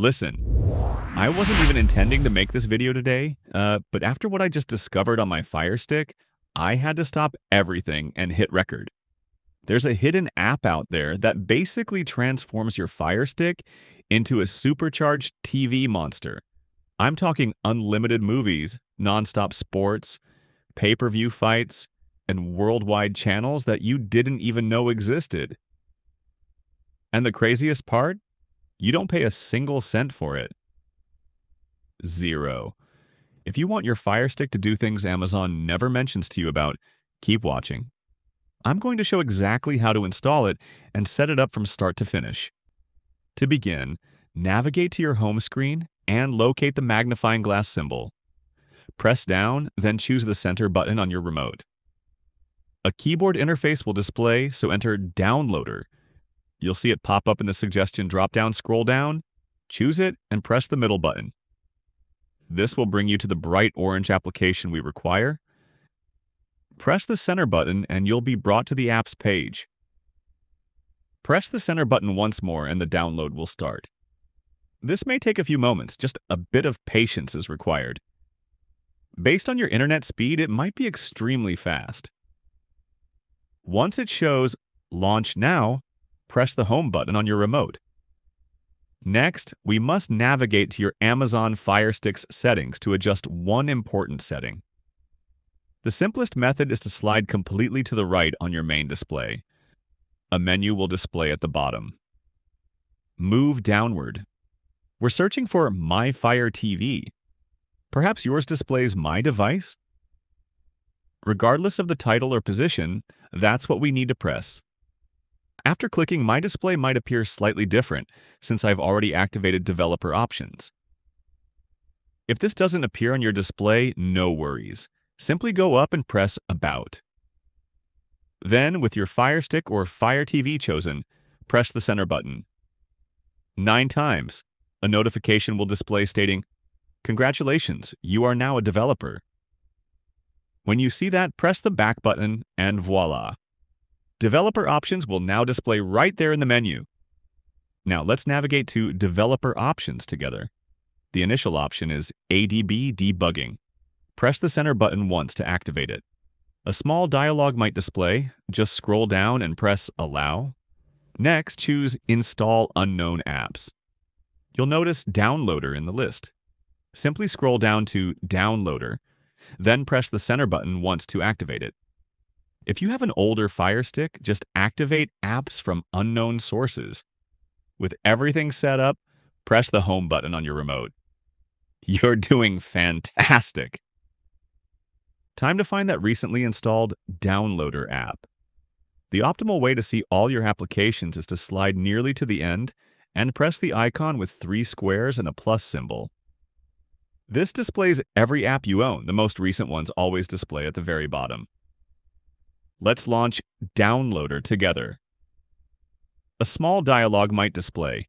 Listen, I wasn't even intending to make this video today, uh, but after what I just discovered on my Fire Stick, I had to stop everything and hit record. There's a hidden app out there that basically transforms your Fire Stick into a supercharged TV monster. I'm talking unlimited movies, nonstop sports, pay-per-view fights, and worldwide channels that you didn't even know existed. And the craziest part? You don't pay a single cent for it. Zero. If you want your Fire Stick to do things Amazon never mentions to you about, keep watching. I'm going to show exactly how to install it and set it up from start to finish. To begin, navigate to your home screen and locate the magnifying glass symbol. Press down, then choose the center button on your remote. A keyboard interface will display, so enter Downloader You'll see it pop up in the suggestion drop-down scroll down, choose it, and press the middle button. This will bring you to the bright orange application we require. Press the center button and you'll be brought to the app's page. Press the center button once more and the download will start. This may take a few moments, just a bit of patience is required. Based on your internet speed, it might be extremely fast. Once it shows Launch Now, press the Home button on your remote. Next, we must navigate to your Amazon Fire Stick's settings to adjust one important setting. The simplest method is to slide completely to the right on your main display. A menu will display at the bottom. Move downward. We're searching for My Fire TV. Perhaps yours displays My Device? Regardless of the title or position, that's what we need to press. After clicking, my display might appear slightly different since I've already activated developer options. If this doesn't appear on your display, no worries. Simply go up and press About. Then, with your Fire Stick or Fire TV chosen, press the center button. Nine times, a notification will display stating, Congratulations, you are now a developer. When you see that, press the back button and voila, Developer options will now display right there in the menu. Now let's navigate to Developer Options together. The initial option is ADB Debugging. Press the center button once to activate it. A small dialog might display. Just scroll down and press Allow. Next, choose Install Unknown Apps. You'll notice Downloader in the list. Simply scroll down to Downloader, then press the center button once to activate it. If you have an older Fire Stick, just activate apps from unknown sources. With everything set up, press the home button on your remote. You're doing fantastic. Time to find that recently installed Downloader app. The optimal way to see all your applications is to slide nearly to the end and press the icon with three squares and a plus symbol. This displays every app you own. The most recent ones always display at the very bottom. Let's launch Downloader together. A small dialog might display.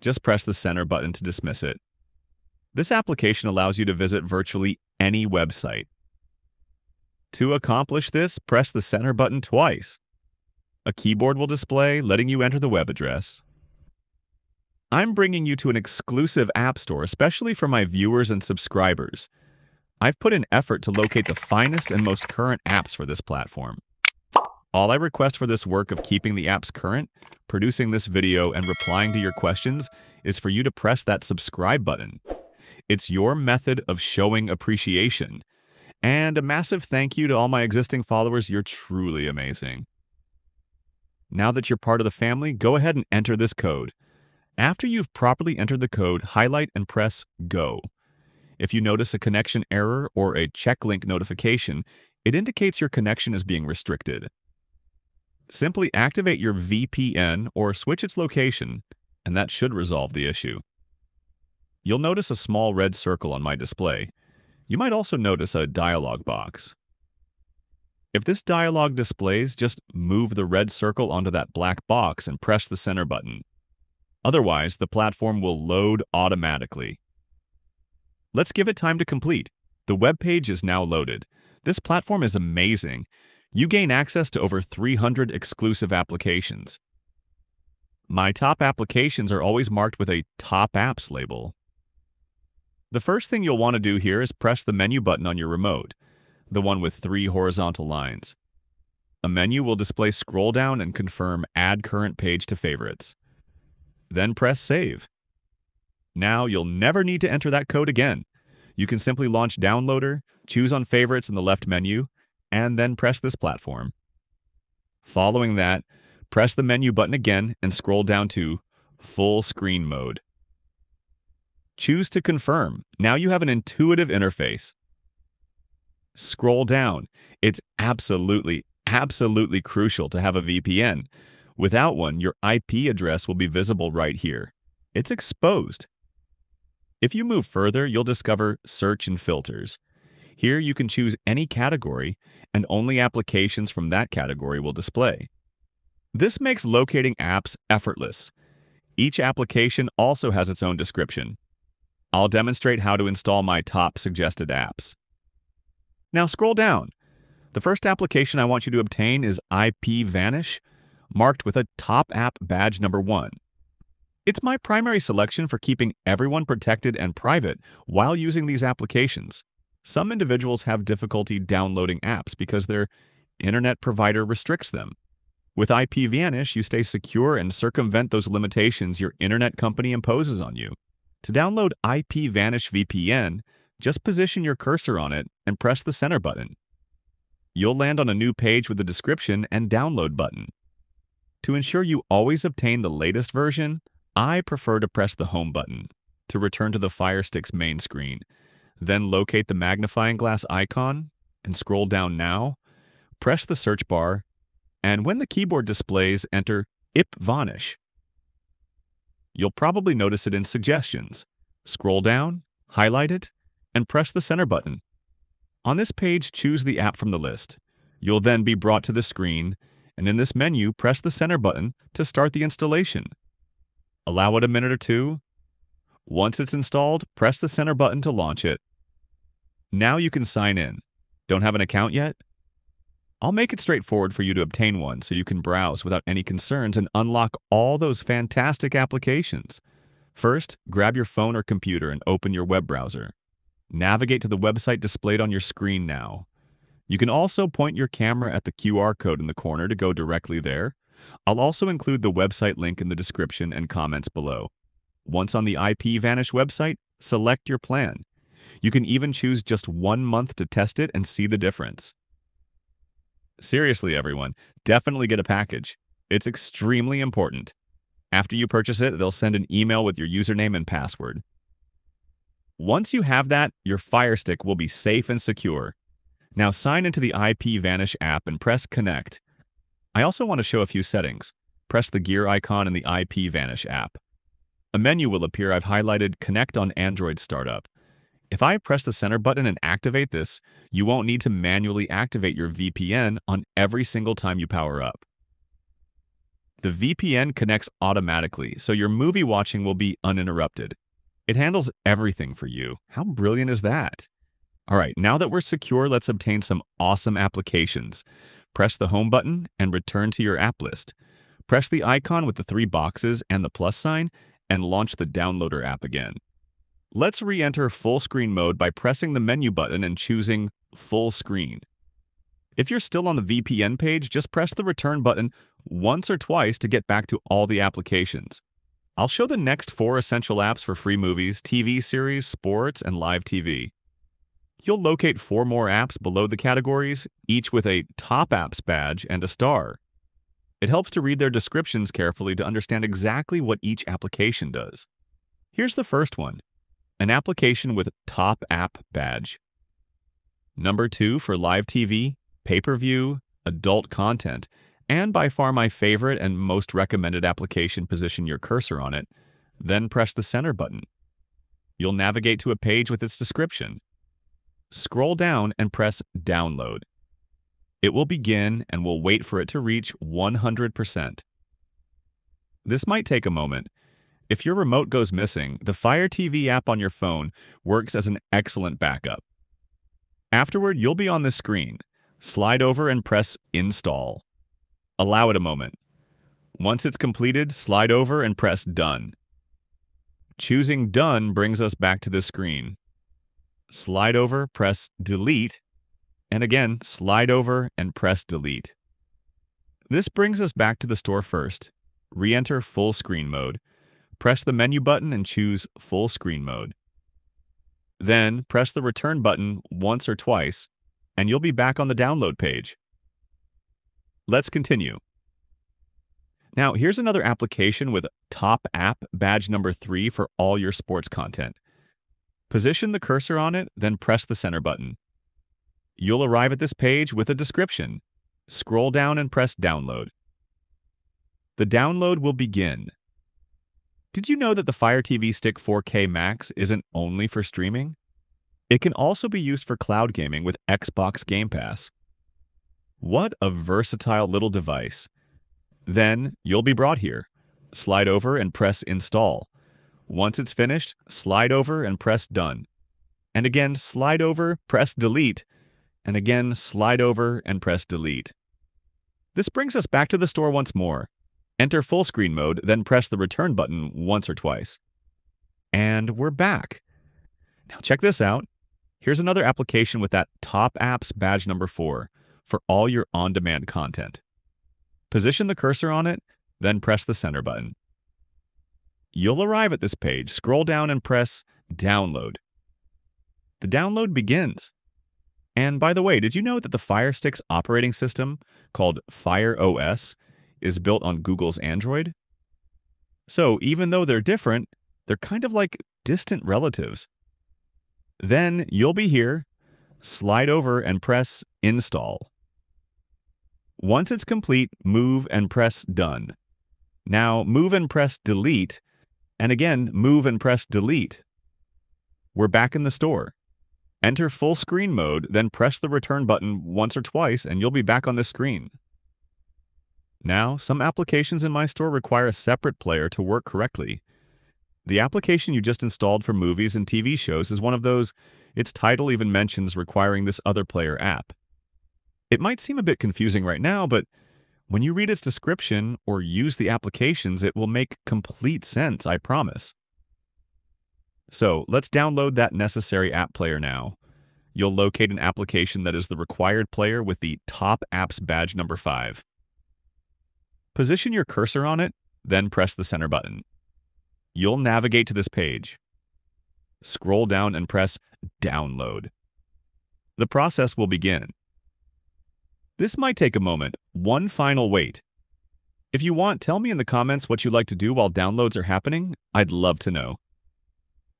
Just press the center button to dismiss it. This application allows you to visit virtually any website. To accomplish this, press the center button twice. A keyboard will display, letting you enter the web address. I'm bringing you to an exclusive app store, especially for my viewers and subscribers. I've put in effort to locate the finest and most current apps for this platform. All I request for this work of keeping the apps current, producing this video, and replying to your questions is for you to press that subscribe button. It's your method of showing appreciation. And a massive thank you to all my existing followers. You're truly amazing. Now that you're part of the family, go ahead and enter this code. After you've properly entered the code, highlight and press Go. If you notice a connection error or a check link notification, it indicates your connection is being restricted. Simply activate your VPN or switch its location, and that should resolve the issue. You'll notice a small red circle on my display. You might also notice a dialog box. If this dialog displays, just move the red circle onto that black box and press the center button. Otherwise, the platform will load automatically. Let's give it time to complete. The web page is now loaded. This platform is amazing you gain access to over 300 exclusive applications. My top applications are always marked with a Top Apps label. The first thing you'll want to do here is press the menu button on your remote, the one with three horizontal lines. A menu will display scroll down and confirm Add Current Page to Favorites. Then press Save. Now you'll never need to enter that code again. You can simply launch Downloader, choose on Favorites in the left menu, and then press this platform. Following that, press the menu button again and scroll down to Full Screen Mode. Choose to confirm. Now you have an intuitive interface. Scroll down. It's absolutely, absolutely crucial to have a VPN. Without one, your IP address will be visible right here. It's exposed. If you move further, you'll discover Search and Filters. Here you can choose any category, and only applications from that category will display. This makes locating apps effortless. Each application also has its own description. I'll demonstrate how to install my top suggested apps. Now scroll down. The first application I want you to obtain is IPVanish, marked with a top app badge number 1. It's my primary selection for keeping everyone protected and private while using these applications. Some individuals have difficulty downloading apps because their internet provider restricts them. With IPVanish, you stay secure and circumvent those limitations your internet company imposes on you. To download IPVanish VPN, just position your cursor on it and press the center button. You'll land on a new page with a description and download button. To ensure you always obtain the latest version, I prefer to press the home button to return to the Fire Stick's main screen. Then locate the magnifying glass icon and scroll down now, press the search bar, and when the keyboard displays, enter IPVanish. You'll probably notice it in Suggestions. Scroll down, highlight it, and press the center button. On this page, choose the app from the list. You'll then be brought to the screen, and in this menu, press the center button to start the installation. Allow it a minute or two. Once it's installed, press the center button to launch it. Now you can sign in. Don't have an account yet? I'll make it straightforward for you to obtain one so you can browse without any concerns and unlock all those fantastic applications. First, grab your phone or computer and open your web browser. Navigate to the website displayed on your screen now. You can also point your camera at the QR code in the corner to go directly there. I'll also include the website link in the description and comments below. Once on the IPVanish website, select your plan. You can even choose just one month to test it and see the difference. Seriously, everyone, definitely get a package. It's extremely important. After you purchase it, they'll send an email with your username and password. Once you have that, your Fire Stick will be safe and secure. Now sign into the IPVanish app and press Connect. I also want to show a few settings. Press the gear icon in the IPVanish app. A menu will appear I've highlighted Connect on Android Startup. If I press the center button and activate this, you won't need to manually activate your VPN on every single time you power up. The VPN connects automatically, so your movie watching will be uninterrupted. It handles everything for you. How brilliant is that? All right, now that we're secure, let's obtain some awesome applications. Press the home button and return to your app list. Press the icon with the three boxes and the plus sign and launch the Downloader app again. Let's re-enter full screen mode by pressing the menu button and choosing Full Screen. If you're still on the VPN page, just press the return button once or twice to get back to all the applications. I'll show the next four essential apps for free movies, TV series, sports, and live TV. You'll locate four more apps below the categories, each with a Top Apps badge and a star. It helps to read their descriptions carefully to understand exactly what each application does. Here's the first one an application with Top App badge. Number two for live TV, pay per view, adult content, and by far my favorite and most recommended application, position your cursor on it, then press the center button. You'll navigate to a page with its description. Scroll down and press Download. It will begin and we'll wait for it to reach 100%. This might take a moment, if your remote goes missing, the Fire TV app on your phone works as an excellent backup. Afterward, you'll be on the screen. Slide over and press Install. Allow it a moment. Once it's completed, slide over and press Done. Choosing Done brings us back to the screen. Slide over, press Delete, and again, slide over and press Delete. This brings us back to the store first. Re-enter full screen mode. Press the menu button and choose full screen mode. Then press the return button once or twice, and you'll be back on the download page. Let's continue. Now, here's another application with Top App badge number 3 for all your sports content. Position the cursor on it, then press the center button. You'll arrive at this page with a description. Scroll down and press Download. The download will begin. Did you know that the Fire TV Stick 4K Max isn't only for streaming? It can also be used for cloud gaming with Xbox Game Pass. What a versatile little device. Then you'll be brought here. Slide over and press Install. Once it's finished, slide over and press Done. And again, slide over, press Delete, and again, slide over and press Delete. This brings us back to the store once more. Enter full screen mode, then press the return button once or twice. And we're back. Now check this out. Here's another application with that Top Apps badge number 4 for all your on-demand content. Position the cursor on it, then press the center button. You'll arrive at this page, scroll down and press Download. The download begins. And by the way, did you know that the Fire Stick's operating system, called Fire OS, is built on Google's Android? So even though they're different, they're kind of like distant relatives. Then you'll be here, slide over and press Install. Once it's complete, move and press Done. Now move and press Delete, and again move and press Delete. We're back in the store. Enter full screen mode, then press the return button once or twice and you'll be back on the screen. Now, some applications in my store require a separate player to work correctly. The application you just installed for movies and TV shows is one of those, its title even mentions requiring this other player app. It might seem a bit confusing right now, but when you read its description or use the applications, it will make complete sense, I promise. So let's download that necessary app player now. You'll locate an application that is the required player with the Top Apps badge number 5. Position your cursor on it, then press the center button. You'll navigate to this page. Scroll down and press Download. The process will begin. This might take a moment. One final wait. If you want, tell me in the comments what you'd like to do while downloads are happening. I'd love to know.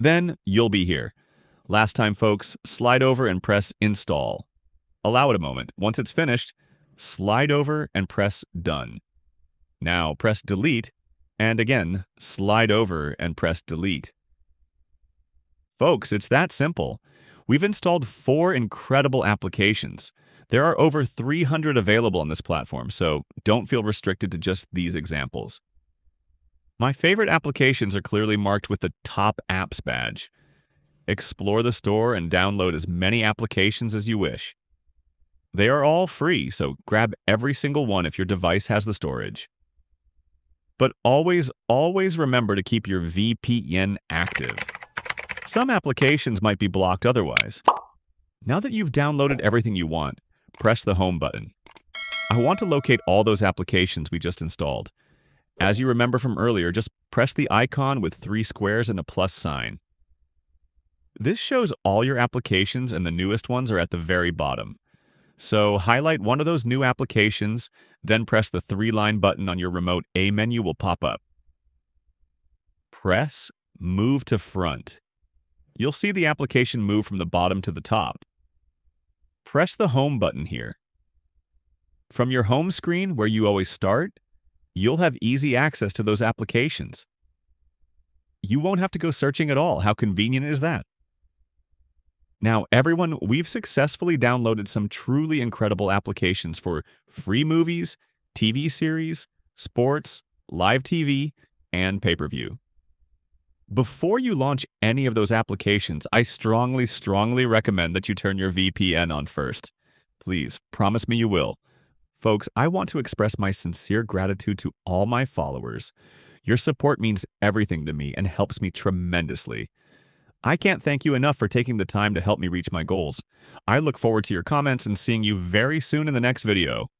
Then you'll be here. Last time, folks, slide over and press Install. Allow it a moment. Once it's finished, slide over and press Done. Now press Delete, and again, slide over and press Delete. Folks, it's that simple. We've installed four incredible applications. There are over 300 available on this platform, so don't feel restricted to just these examples. My favorite applications are clearly marked with the Top Apps badge. Explore the store and download as many applications as you wish. They are all free, so grab every single one if your device has the storage. But always, always remember to keep your VPN active. Some applications might be blocked otherwise. Now that you've downloaded everything you want, press the Home button. I want to locate all those applications we just installed. As you remember from earlier, just press the icon with three squares and a plus sign. This shows all your applications and the newest ones are at the very bottom. So highlight one of those new applications, then press the three-line button on your remote A menu will pop up. Press Move to Front. You'll see the application move from the bottom to the top. Press the Home button here. From your home screen, where you always start, you'll have easy access to those applications. You won't have to go searching at all. How convenient is that? Now, everyone, we've successfully downloaded some truly incredible applications for free movies, TV series, sports, live TV, and pay-per-view. Before you launch any of those applications, I strongly, strongly recommend that you turn your VPN on first. Please, promise me you will. Folks, I want to express my sincere gratitude to all my followers. Your support means everything to me and helps me tremendously. I can't thank you enough for taking the time to help me reach my goals. I look forward to your comments and seeing you very soon in the next video.